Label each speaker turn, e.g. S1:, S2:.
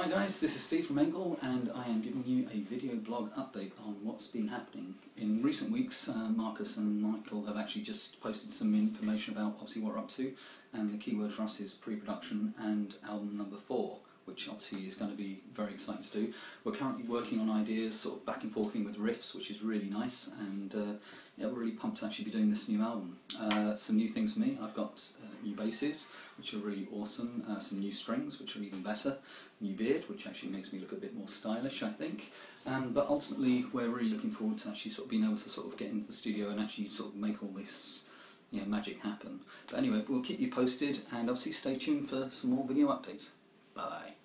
S1: Hi guys, this is Steve from Engel and I am giving you a video blog update on what's been happening. In recent weeks, uh, Marcus and Michael have actually just posted some information about obviously what we're up to and the key word for us is pre-production and album number four which obviously is going to be very exciting to do. We're currently working on ideas, sort of back and forthing with riffs, which is really nice, and uh, yeah, we're really to actually be doing this new album. Uh, some new things for me, I've got uh, new basses, which are really awesome, uh, some new strings, which are even better, new beard, which actually makes me look a bit more stylish, I think. Um, but ultimately, we're really looking forward to actually sort of being able to sort of get into the studio and actually sort of make all this you know, magic happen. But anyway, we'll keep you posted, and obviously stay tuned for some more video updates. Bye.